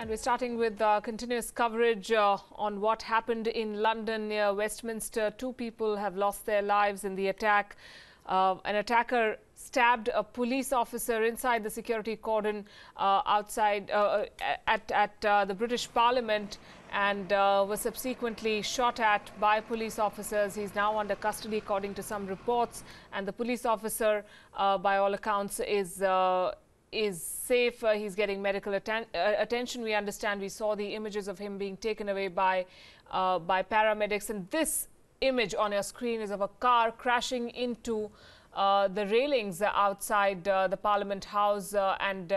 And we're starting with uh, continuous coverage uh, on what happened in London near Westminster. Two people have lost their lives in the attack. Uh, an attacker stabbed a police officer inside the security cordon uh, outside uh, at, at uh, the British Parliament and was subsequently shot at by police officers. He's now under custody, according to some reports. And the police officer, by all accounts, is is safe. Uh, he's getting medical atten uh, attention. We understand. We saw the images of him being taken away by uh, by paramedics, and this image on your screen is of a car crashing into uh, the railings outside uh, the Parliament House, uh, and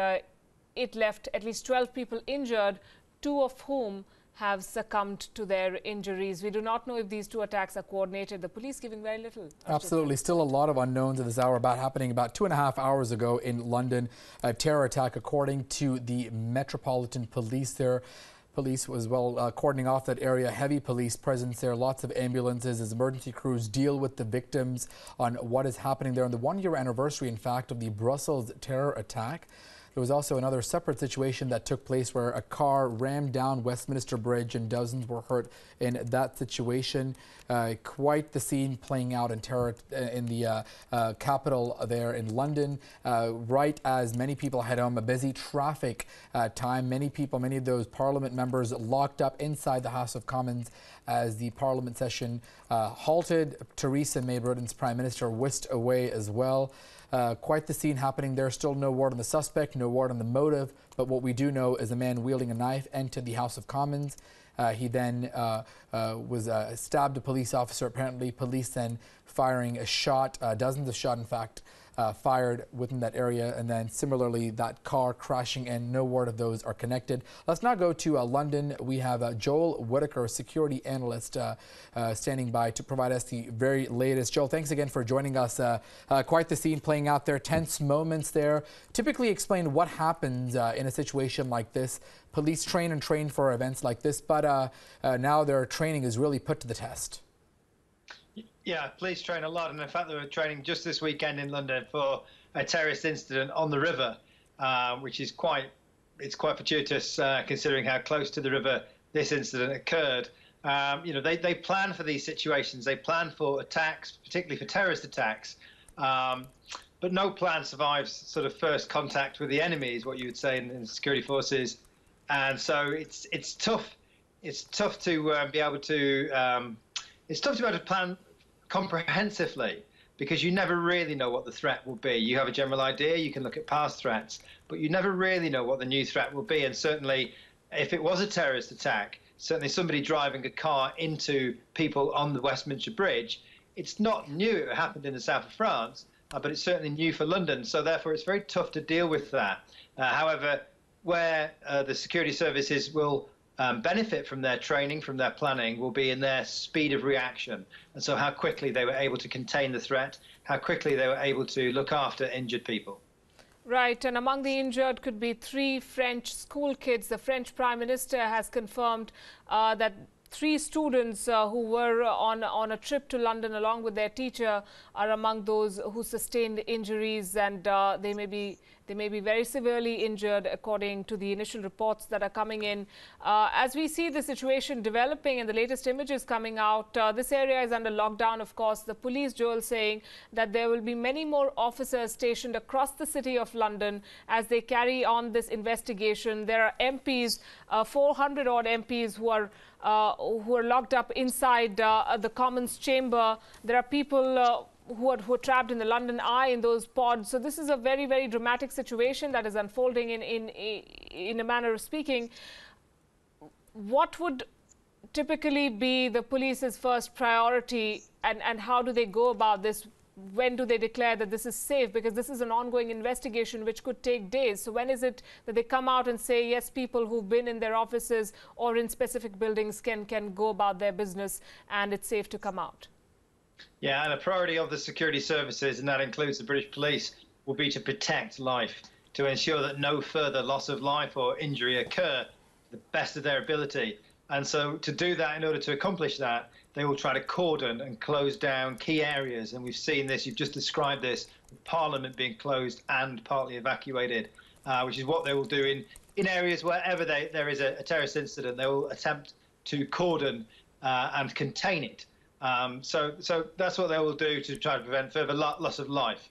it left at least 12 people injured, two of whom have succumbed to their injuries. We do not know if these two attacks are coordinated. The police giving very little. Absolutely. Still a lot of unknowns at this hour about happening about two and a half hours ago in London. A terror attack, according to the Metropolitan Police there. Police was well uh, cordoning off that area, heavy police presence there, lots of ambulances as emergency crews deal with the victims on what is happening there on the one year anniversary, in fact, of the Brussels terror attack. There was also another separate situation that took place where a car rammed down Westminster Bridge and dozens were hurt in that situation. Uh, quite the scene playing out in terror uh, in the uh, uh, capital there in London. Uh, right as many people head home, a busy traffic time. Many people, many of those Parliament members locked up inside the House of Commons as the Parliament session halted. Theresa May, Britain's Prime Minister, whisked away as well. Uh, quite the scene happening there. Still no word on the suspect, no word on the motive. But what we do know is a man wielding a knife entered the House of Commons. Uh, he then uh, uh was uh, stabbed a police officer. Apparently, police then firing a shot, uh, dozens of shots, in fact, uh, fired within that area. And then similarly, that car crashing and no word of those are connected. Let's now go to uh, London. We have uh, Joel Whitaker, security analyst, uh, uh, standing by to provide us the very latest. Joel, thanks again for joining us. Quite the scene playing out there, tense moments there. Typically explain what happens in a situation like this. Police train and train for events like this, but now their training is really put to the test. Yeah, police train a lot, and in fact, they were training just this weekend in London for a terrorist incident on the river, uh, which is quite it's quite fortuitous uh, considering how close to the river this incident occurred. Um, you know, they, they plan for these situations. They plan for attacks, particularly for terrorist attacks. Um, but no plan survives sort of first contact with the enemy, is what you would say in, in security forces. And so it's it's tough. It's tough to uh, be able to. Um, it's tough to be able to plan comprehensively because you never really know what the threat will be. You have a general idea, you can look at past threats, but you never really know what the new threat will be. And certainly, if it was a terrorist attack, certainly somebody driving a car into people on the Westminster Bridge, it's not new. It happened in the south of France, uh, but it's certainly new for London. So therefore, it's very tough to deal with that. Uh, however, where uh, the security services will um, benefit from their training, from their planning, will be in their speed of reaction. And so, how quickly they were able to contain the threat, how quickly they were able to look after injured people. Right, and among the injured could be three French school kids. The French Prime Minister has confirmed uh, that three students uh, who were on, on a trip to London along with their teacher are among those who sustained injuries and uh, they may be they may be very severely injured according to the initial reports that are coming in. Uh, as we see the situation developing and the latest images coming out, uh, this area is under lockdown, of course. The police, Joel, saying that there will be many more officers stationed across the city of London as they carry on this investigation. There are MPs, uh, 400 odd MPs who are uh, who are locked up inside uh, the Commons chamber. There are people uh, who are, who are trapped in the London Eye in those pods. So this is a very, very dramatic situation that is unfolding in, in, in a manner of speaking. What would typically be the police's first priority and, and how do they go about this? When do they declare that this is safe? Because this is an ongoing investigation which could take days. So when is it that they come out and say, yes, people who've been in their offices or in specific buildings can, can go about their business and it's safe to come out? Yeah, and a priority of the security services, and that includes the British Police, will be to protect life, to ensure that no further loss of life or injury occur to the best of their ability. And so, to do that, in order to accomplish that, they will try to cordon and close down key areas. And we've seen this, you've just described this Parliament being closed and partly evacuated. uh, which is what they will do in, in areas wherever they, there is a, a terrorist incident. They will attempt to cordon uh, and contain it. Um, so, so that's what they will do to try to prevent further loss of life.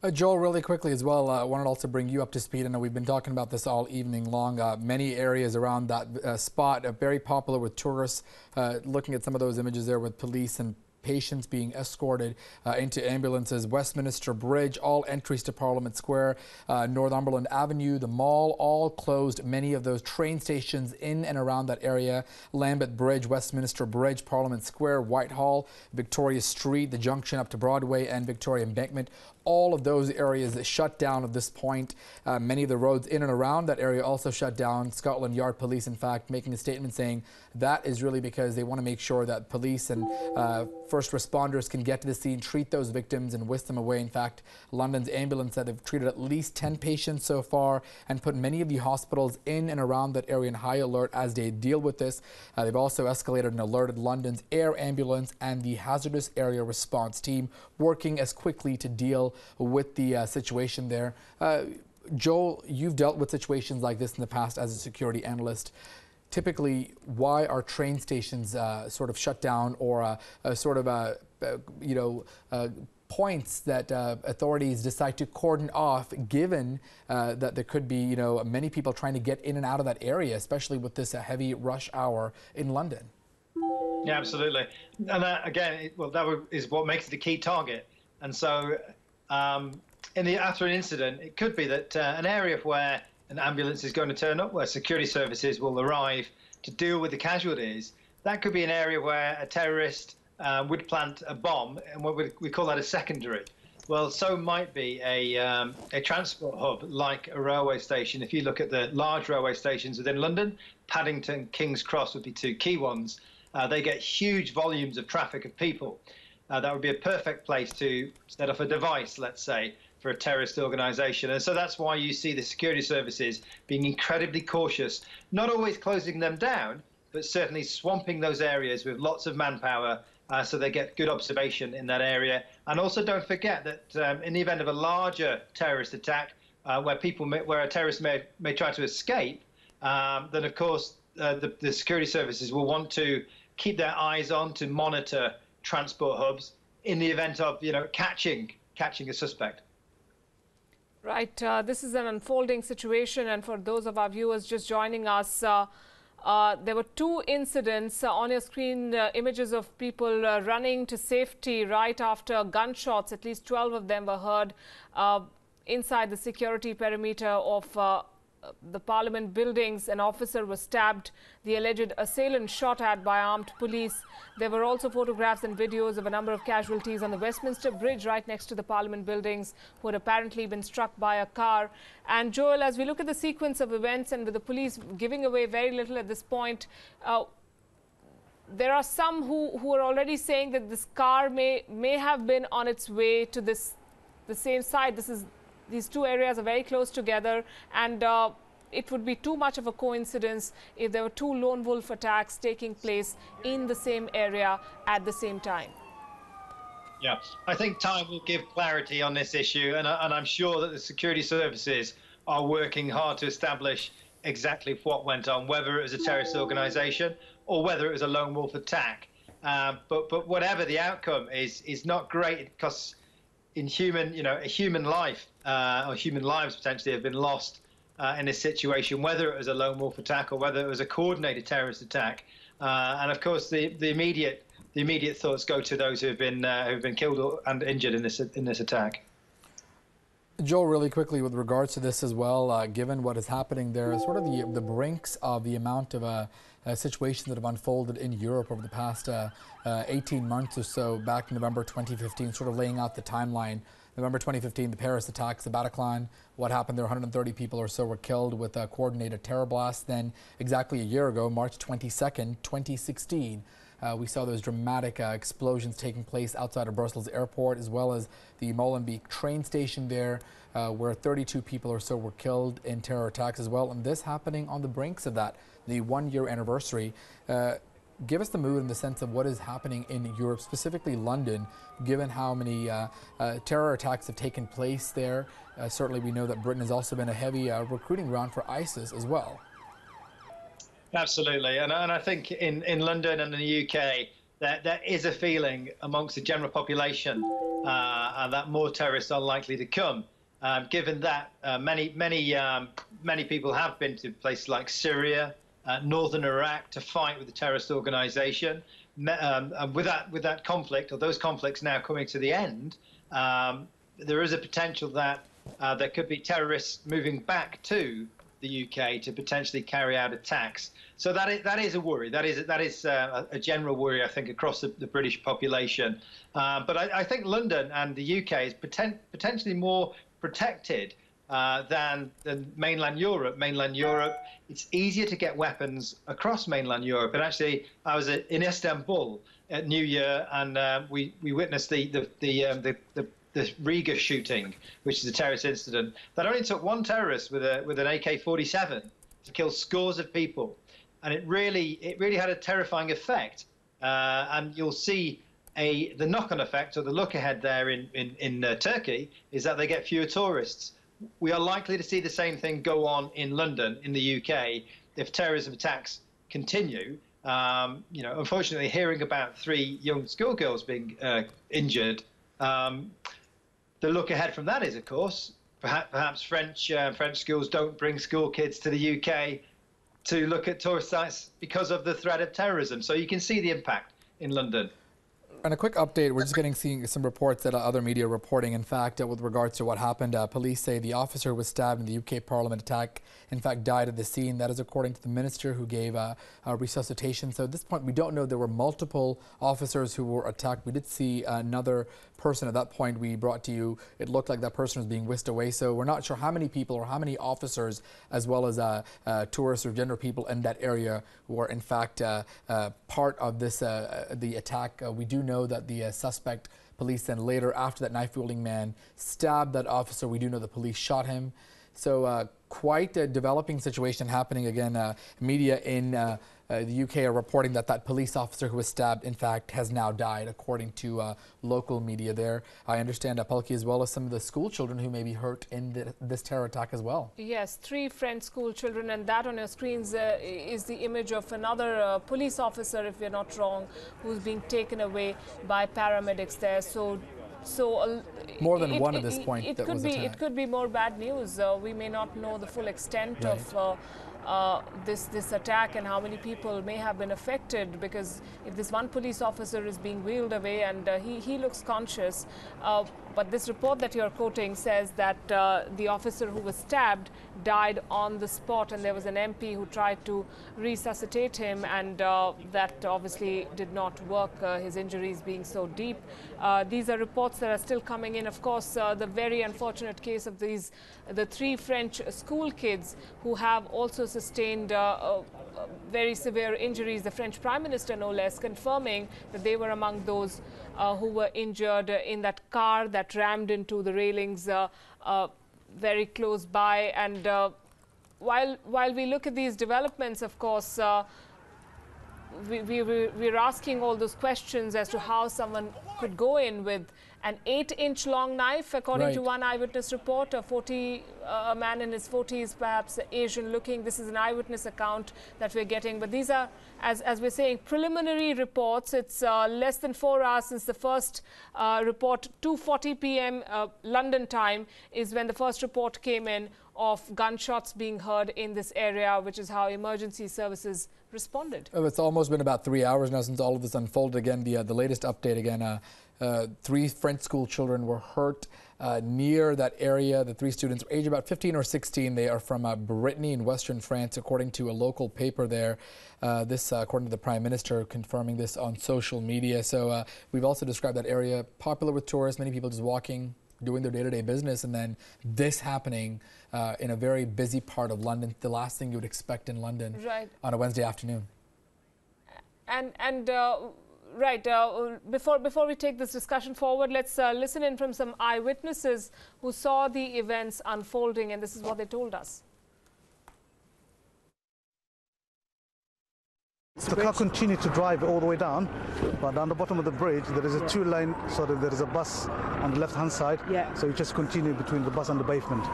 Uh, Joel, really quickly as well, I uh, wanted also bring you up to speed. I know we've been talking about this all evening long. Uh, many areas around that uh, spot are very popular with tourists. Uh, looking at some of those images there with police and patients being escorted uh, into ambulances. Westminster Bridge, all entries to Parliament Square, uh, Northumberland Avenue, the mall, all closed. Many of those train stations in and around that area. Lambeth Bridge, Westminster Bridge, Parliament Square, Whitehall, Victoria Street, the junction up to Broadway, and Victoria Embankment all of those areas shut down at this point. Uh, many of the roads in and around that area also shut down. Scotland Yard Police, in fact, making a statement saying that is really because they want to make sure that police and uh, first responders can get to the scene, treat those victims, and whisk them away. In fact, London's ambulance said they've treated at least 10 patients so far and put many of the hospitals in and around that area in high alert as they deal with this. Uh, they've also escalated and alerted London's air ambulance and the hazardous area response team working as quickly to deal with the uh, situation there. Uh, Joel, you've dealt with situations like this in the past as a security analyst. Typically, why are train stations uh, sort of shut down or uh, sort of, uh, you know, uh, points that uh, authorities decide to cordon off, given uh, that there could be, you know, many people trying to get in and out of that area, especially with this uh, heavy rush hour in London. Yeah, absolutely. And again, it, well, that is what makes it a key target. And so um, in the after an incident, it could be that uh, an area where an ambulance is going to turn up, where security services will arrive to deal with the casualties, that could be an area where a terrorist uh, would plant a bomb, and what we, we call that a secondary. Well, so might be a, um, a transport hub like a railway station. If you look at the large railway stations within London, Paddington, King's Cross would be two key ones. Uh, they get huge volumes of traffic of people uh, that would be a perfect place to set off a device, let's say, for a terrorist organization. And so that's why you see the security services being incredibly cautious, not always closing them down, but certainly swamping those areas with lots of manpower uh, so they get good observation in that area. And also don't forget that um, in the event of a larger terrorist attack, uh, where people may, where a terrorist may, may try to escape, um, then of course uh, the, the security services will want to keep their eyes on to monitor transport hubs in the event of you know catching catching a suspect. Right. Uh, this is an unfolding situation, and for those of our viewers just joining us. Uh, uh, there were two incidents uh, on your screen, uh, images of people uh, running to safety right after gunshots. At least 12 of them were heard inside the security perimeter of the parliament buildings, an officer was stabbed, the alleged assailant shot at by armed police. There were also photographs and videos of a number of casualties on the Westminster Bridge right next to the parliament buildings who had apparently been struck by a car. And Joel, as we look at the sequence of events and with the police giving away very little at this point, uh, there are some who, who are already saying that this car may, may have been on its way to this the same side. This is these two areas are very close together and uh, it would be too much of a coincidence if there were two lone wolf attacks taking place in the same area at the same time. Yeah, I think time will give clarity on this issue, and, and I'm sure that the security services are working hard to establish exactly what went on, whether it was a terrorist organization or whether it was a lone wolf attack. Uh, but but whatever the outcome is, is not great because in human, you know, a human life uh, or human lives potentially have been lost uh, in this situation, whether it was a lone wolf attack or whether it was a coordinated terrorist attack. Uh, and of course, the, the immediate the immediate thoughts go to those who have been uh, who have been killed and injured in this in this attack. Joel, really quickly with regards to this as well, uh, given what is happening there, sort of the the brinks of the amount of uh, uh, situations that have unfolded in Europe over the past uh, uh, 18 months or so, back in November 2015, sort of laying out the timeline. November 2015, the Paris attacks, the Bataclan, what happened there, 130 people or so were killed with a coordinated terror blast. Then, exactly a year ago, March 22nd, 2016, uh, we saw those dramatic uh, explosions taking place outside of Brussels airport, as well as the Molenbeek train station there, uh, where 32 people or so were killed in terror attacks as well. And this happening on the brinks of that, the one year anniversary. Uh, give us the mood in the sense of what is happening in Europe, specifically London, given how many uh, uh, terror attacks have taken place there. Certainly, we know that Britain has also been a heavy recruiting ground for ISIS as well. Absolutely, and, and I think in, in London and in the UK, there, there is a feeling amongst the general population uh, that more terrorists are likely to come. Um, given that uh, many many um, many people have been to places like Syria, uh, northern Iraq to fight with the terrorist organization. Um, and with that with that conflict or those conflicts now coming to the end, um, there is a potential that uh, there could be terrorists moving back to the UK to potentially carry out attacks. So that is that is a worry. That is that is uh, a general worry, I think, across the, the British population. Uh, but I, I, think London and the UK is poten potentially more protected uh, than, than mainland Europe. Mainland Europe, it's easier to get weapons across mainland Europe. And actually, I was in Istanbul at New Year, and uh, we we witnessed the the the, um, the, the the Reina shooting, which is a terrorist incident that only took one terrorist with a with an AK-47 to kill scores of people, and it really it really had a terrifying effect. Uh, and you'll see a the knock-on effect or the look ahead there in in, in uh, Turkey is that they get fewer tourists. We are likely to see the same thing go on in London, in the UK, if terrorism attacks continue. Um, you know, unfortunately, hearing about three young schoolgirls being uh, injured um, the look ahead from that is, of course, perhaps, perhaps French uh, French schools don't bring school kids to the UK to look at tourist sites because of the threat of terrorism. So you can see the impact in London. And a quick update, we're just getting seeing some reports that other media reporting, in fact, uh, with regards to what happened. Uh, police say the officer was stabbed in the UK Parliament attack, in fact, died at the scene. That is according to the minister who gave uh, resuscitation. So at this point, we don't know there were multiple officers who were attacked. We did see another person at that point we brought to you. It looked like that person was being whisked away. So we're not sure how many people or how many officers, as well as uh, uh, tourists or gender people in that area, were in fact uh, part of this the attack. we do know that the uh, suspect police then later, after that knife wielding man stabbed that officer, we do know the police shot him. So uh, quite a developing situation happening again. Uh, media in uh, the UK are reporting that that police officer who was stabbed, in fact, has now died, according to uh, local media there. I understand, uh, Palki, as well as some of the school children who may be hurt in the, this terror attack as well. Yes, three French school children, and that on your screens uh, is the image of another uh, police officer, if we're not wrong, who's being taken away by paramedics there. So so uh, more than it, one at this point. It, could be. Attacked. It could be more bad news. Uh, we may not know the full extent right. of uh, uh, this this attack and how many people may have been affected because if this one police officer is being wheeled away and uh, he, he looks conscious uh, but this report that you're quoting says that uh, the officer who was stabbed died on the spot and there was an MP who tried to resuscitate him and uh, that obviously did not work uh, his injuries being so deep these are reports that are still coming in of course the very unfortunate case of these the three French school kids who have also sustained uh, uh, very severe injuries. The French Prime Minister, no less, confirming that they were among those uh, who were injured in that car that rammed into the railings very close by. And while while we look at these developments, of course, uh, we, we, we're asking all those questions as to how someone could go in with an eight-inch long knife, according right. to one eyewitness report. A 40, uh, a man in his 40s, perhaps Asian-looking. This is an eyewitness account that we're getting. But these are, as, as we're saying, preliminary reports. It's uh, less than four hours since the first uh, report. 2:40 p.m. Uh, London time is when the first report came in of gunshots being heard in this area, which is how emergency services responded. Oh, it's almost been about three hours now since all of this unfolded. Again, the uh, the latest update again. Uh, uh, three French school children were hurt uh, near that area. The three students were aged about 15 or 16. They are from uh, Brittany in western France, according to a local paper there. Uh, this, uh, according to the Prime Minister, confirming this on social media. So uh, we've also described that area popular with tourists, many people just walking, doing their day-to-day business, and then this happening in a very busy part of London, the last thing you would expect in London right. on a Wednesday afternoon. And, and Right. Uh, before before we take this discussion forward, let's uh, listen in from some eyewitnesses who saw the events unfolding, and this is what they told us. The car continued to drive all the way down, but on the bottom of the bridge there is a two lane, so that there is a bus on the left hand side. Yeah. So you just continue between the bus and the pavement,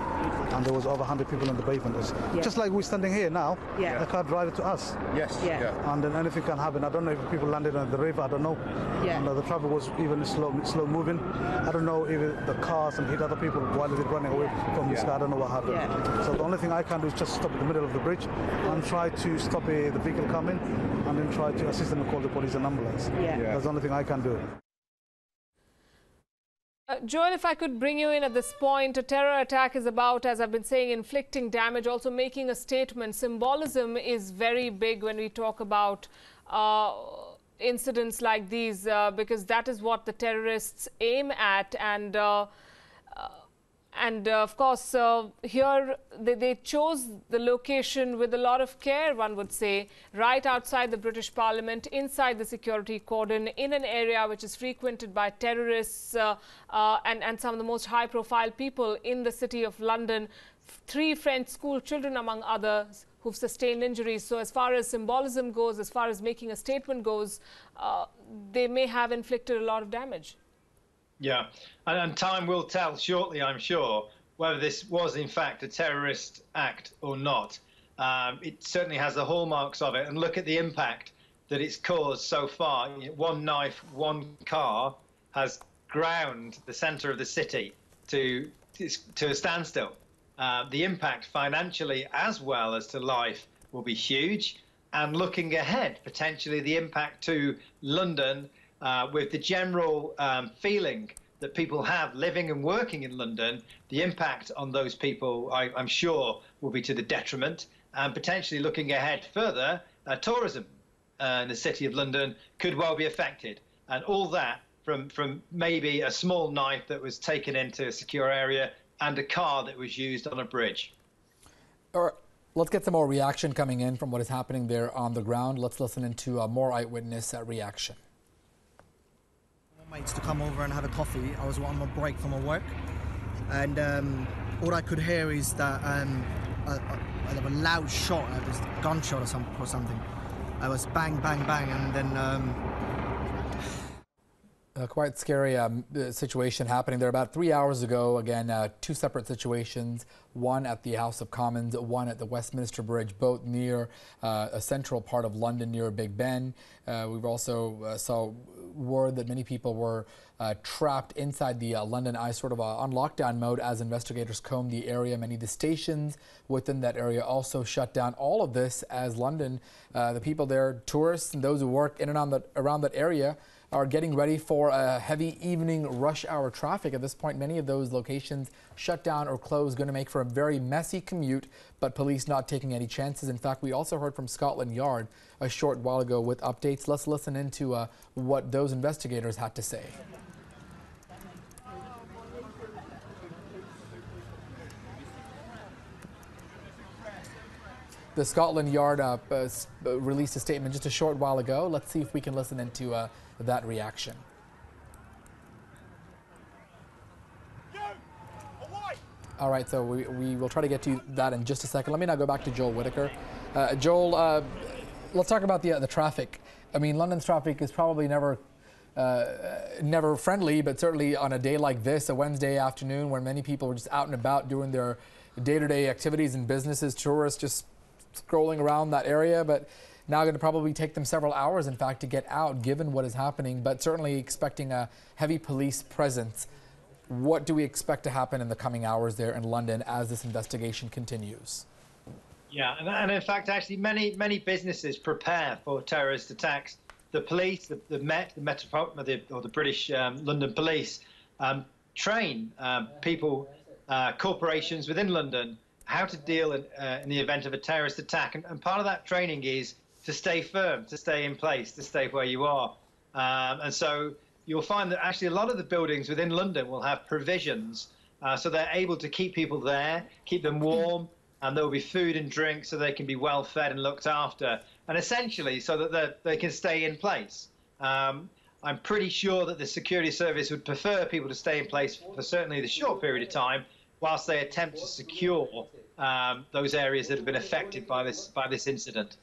and there was over 100 people on the pavement. Yeah. Just like we're standing here now, Yeah. the car drive to us, Yes. Yeah. and then anything can happen. I don't know if people landed on the river. I don't know. Yeah. And uh, the traffic was even slow, slow moving. I don't know if it- the cars and hit other people while they're running away from this car. I don't know what happened. Yeah. So the only thing I can do is just stop in the middle of the bridge and try to stop uh, the vehicle coming, and then try to assist them and call the police and ambulance. Yeah. That's the only thing I can do. Uh, Joel, if I could bring you in at this point, a terror attack is about, as I've been saying, inflicting damage, also making a statement. Symbolism is very big when we talk about uh, incidents like these, uh, because that is what the terrorists aim at. And uh, and uh, of course, uh, here they, they chose the location with a lot of care, one would say, right outside the British Parliament, inside the security cordon, in an area which is frequented by terrorists uh, uh, and, and some of the most high profile people in the city of London. Three French school children, among others, who've sustained injuries. So, as far as symbolism goes, as far as making a statement goes, uh, they may have inflicted a lot of damage. Yeah, and, and time will tell shortly, I'm sure, whether this was in fact a terrorist act or not. Um, it certainly has the hallmarks of it, and look at the impact that it's caused so far. One knife, one car has ground the centre of the city to to a standstill. Uh, the impact financially as well as to life will be huge. And looking ahead, potentially the impact to London uh, with the general um, feeling that people have living and working in London, the impact on those people, I, I'm sure, will be to the detriment. And potentially looking ahead further, uh, tourism uh, in the city of London could well be affected. And all that from, from maybe a small knife that was taken into a secure area and a car that was used on a bridge. All right, let's get some more reaction coming in from what is happening there on the ground. Let's listen into uh, more eyewitness uh, reaction. Mates to come over and have a coffee. I was on my break from my work, and um, all I could hear is that um, a, a, a loud shot, uh, this gunshot or, some, or something. I was bang, bang, bang, and then um, Uh, quite scary um, uh, situation happening there about three hours ago. Again, uh, two separate situations. One at the House of Commons, one at the Westminster Bridge, both near uh, a central part of London, near Big Ben. Uh, we've also uh, saw word that many people were trapped inside the London Eye, sort of on lockdown mode as investigators combed the area. Many of the stations within that area also shut down. All of this as London, the people there, tourists and those who work in and on around that area, are getting ready for a heavy evening rush hour traffic. At this point, many of those locations shut down or closed, going to make for a very messy commute, but police not taking any chances. In fact, we also heard from Scotland Yard a short while ago with updates. Let's listen into uh, what those investigators had to say. The Scotland Yard uh, uh, uh, released a statement just a short while ago. Let's see if we can listen into uh, that reaction. All right, so we, we will try to get to that in just a second. Let me now go back to Joel Whitaker. Uh, Joel, uh, let's talk about the uh, the traffic. I mean, London's traffic is probably never uh, never friendly, but certainly on a day like this, a Wednesday afternoon, where many people are just out and about doing their day-to-day activities and businesses, tourists just scrolling around that area, but now going to probably take them several hours, in fact, to get out, given what is happening. But certainly expecting a heavy police presence. What do we expect to happen in the coming hours there in London as this investigation continues? Yeah, and, and in fact, actually, many many businesses prepare for terrorist attacks. The police, the, the Met, the Metropolitan, or the British um, London Police, um, train um, people, uh, corporations within London, how to deal in, uh, in the event of a terrorist attack. And, and part of that training is to stay firm, to stay in place, to stay where you are. Um, and so you'll find that actually a lot of the buildings within London will have provisions, uh, so they're able to keep people there, keep them warm, and there will be food and drink so they can be well fed and looked after, and essentially so that they- can stay in place. Um, I'm pretty sure that the security service would prefer people to stay in place for certainly the short period of time, whilst they attempt to secure um, those areas that have been affected by this by this incident.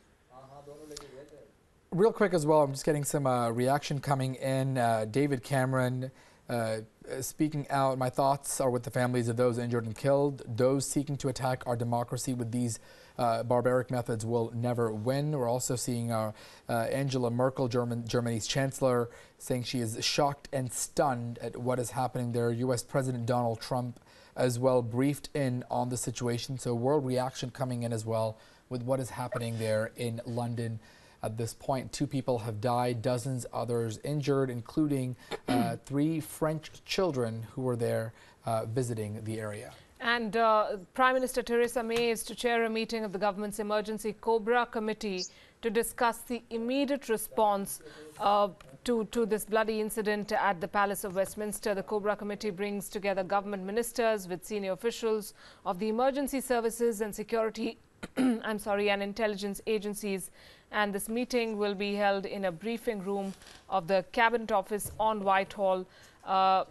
Real quick as well, I'm just getting some uh, reaction coming in. Uh, David Cameron uh, speaking out. My thoughts are with the families of those injured and killed. Those seeking to attack our democracy with these uh, barbaric methods will never win. We're also seeing uh, uh, Angela Merkel, German, Germany's chancellor, saying she is shocked and stunned at what is happening there. U.S. President Donald Trump as well briefed in on the situation. So world reaction coming in as well with what is happening there in London. At this point, two people have died, dozens others injured, including uh, three French children who were there uh, visiting the area. And uh, Prime Minister Theresa May is to chair a meeting of the government's emergency Cobra committee to discuss the immediate response uh, to, to this bloody incident at the Palace of Westminster. The Cobra committee brings together government ministers with senior officials of the emergency services and security I'm sorry, and intelligence agencies. And this meeting will be held in a briefing room of the Cabinet Office on Whitehall. Uh,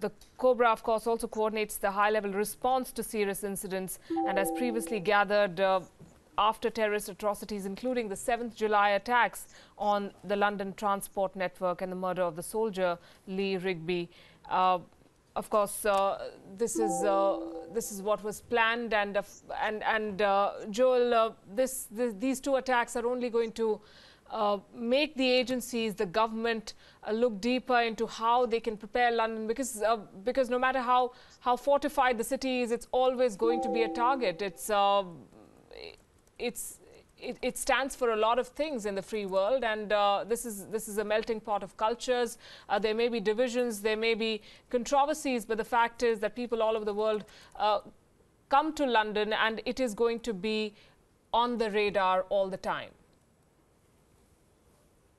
the COBRA, of course, also coordinates the high-level response to serious incidents and has previously gathered uh, after terrorist atrocities, including the 7th July attacks on the London transport network and the murder of the soldier Lee Rigby. Uh, of course, uh, this is uh, this is what was planned, and uh, and and uh, Joel, uh, this, these two attacks are only going to uh, make the agencies, the government, look deeper into how they can prepare London, because because no matter how how fortified the city is, it's always going to be a target. It's it's it, it, stands for a lot of things in the free world, and uh, this is this is a melting pot of cultures. Uh, there may be divisions, there may be controversies, but the fact is that people all over the world uh, come to London, and it is going to be on the radar all the time.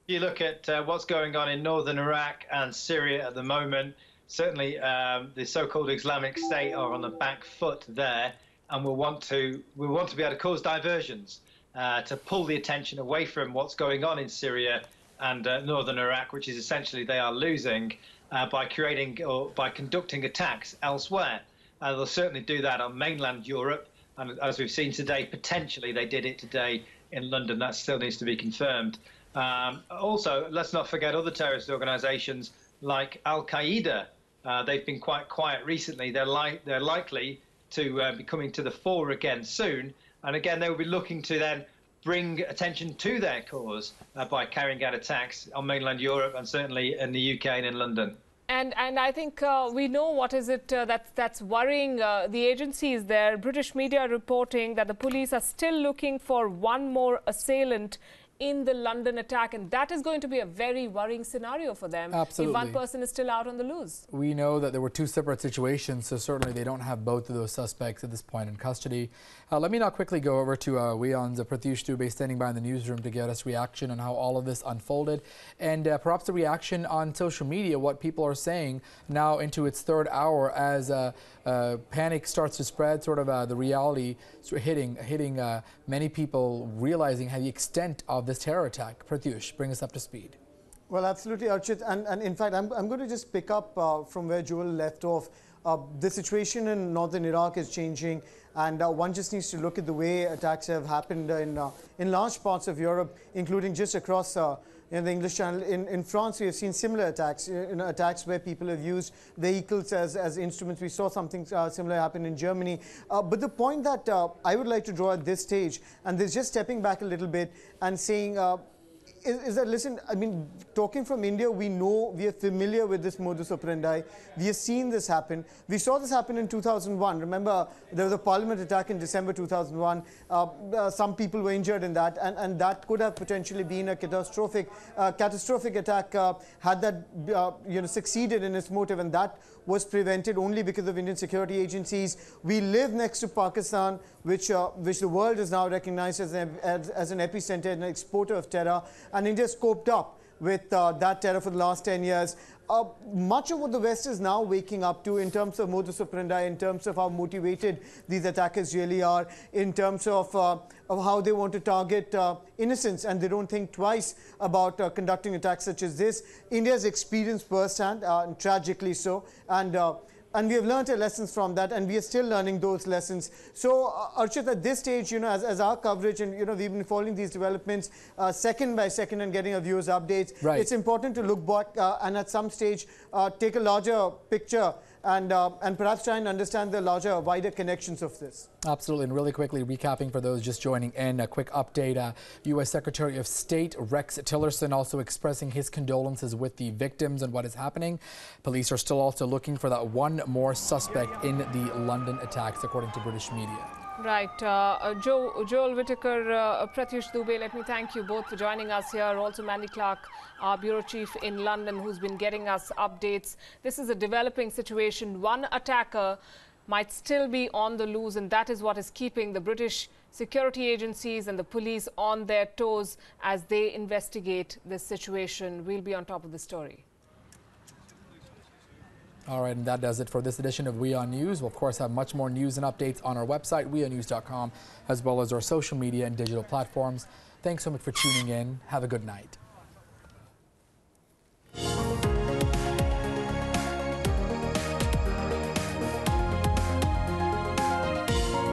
You look at uh, what's going on in northern Iraq and Syria at the moment. Certainly, um, the so-called Islamic State are on the back foot there, and will want to we want to be able to cause diversions. Uh, to pull the attention away from what's going on in Syria and uh, northern Iraq, which is essentially they are losing uh, by creating or by conducting attacks elsewhere. Uh, they'll certainly do that on mainland Europe, and as we've seen today, potentially they did it today in London. That still needs to be confirmed. Um, also, let's not forget other terrorist organisations like Al Qaeda. Uh, they've been quite quiet recently. They're, li- they're likely to be coming to the fore again soon and again, they will be looking to then bring attention to their cause uh, by carrying out attacks on mainland Europe and certainly in the UK and in London. And and I think uh, we know what is it uh, that's that's worrying uh, the agencies there. British media reporting that the police are still looking for one more assailant in the London attack, and that is going to be a very worrying scenario for them. Absolutely. If one person is still out on the loose. We know that there were two separate situations, so certainly they don't have both of those suspects at this point in custody. Uh, let me now quickly go over to uh, WION's uh, Pratyush Dubey standing by in the newsroom to get us reaction on how all of this unfolded, and uh, perhaps the reaction on social media, what people are saying now into its third hour as uh, uh, panic starts to spread, sort of uh, the reality hitting hitting many people realizing how the extent of this terror attack. Pratyush, bring us up to speed. Well, absolutely, Archit. And, and in fact, I'm, I'm going to just pick up uh, from where Joel left off. Uh, the situation in northern Iraq is changing, and uh, one just needs to look at the way attacks have happened in, uh, in large parts of Europe, including just across uh, in the English Channel. In, in France, we have seen similar attacks, you know, attacks where people have used vehicles as, as instruments. We saw something uh, similar happen in Germany. Uh, but the point that uh, I would like to draw at this stage, and this is just stepping back a little bit and saying, is, is, that, listen, I mean, talking from India, we know, we are familiar with this modus operandi. We have seen this happen. We saw this happen in 2001. Remember, there was a parliament attack in December 2001. Uh, uh, some people were injured in that, and, and that could have potentially been a catastrophic, uh, catastrophic attack uh, had that, uh, you know, succeeded in its motive, and that was prevented only because of Indian security agencies. We live next to Pakistan, which, uh, which the world is now recognized as an, as, as an epicenter and an exporter of terror. And India scoped up with uh, that terror for the last 10 years. Uh, much of what the West is now waking up to in terms of modus operandi, in terms of how motivated these attackers really are, in terms of, uh, of how they want to target uh, and they don't think twice about uh, conducting attacks such as this. India's experienced firsthand, uh, and tragically so, and uh, and we have learned our lessons from that, and we are still learning those lessons. So, uh, Archit, at this stage, you know, as, as our coverage, and you know, we've been following these developments uh, second by second and getting our viewers updates. Right. It's important to look back uh, and at some stage uh, take a larger picture and uh, and perhaps try and understand the larger, wider connections of this. Absolutely. And really quickly, recapping for those just joining in, a quick update. Uh, U.S. Secretary of State Rex Tillerson also expressing his condolences with the victims and what is happening. Police are still also looking for that one more suspect in the London attacks, according to British media. Right. Uh, uh, Joe, Joel Whitaker, uh, Pratyush Dubey, let me thank you both for joining us here. Also, Mandy Clark, our bureau chief in London, who's been getting us updates. This is a developing situation. One attacker might still be on the loose, and that is what is keeping the British security agencies and the police on their toes as they investigate this situation. We'll be on top of the story. All right, and that does it for this edition of WION News. We'll, of course, have much more news and updates on our website, wionews.com, as well as our social media and digital platforms. Thanks so much for tuning in. Have a good night.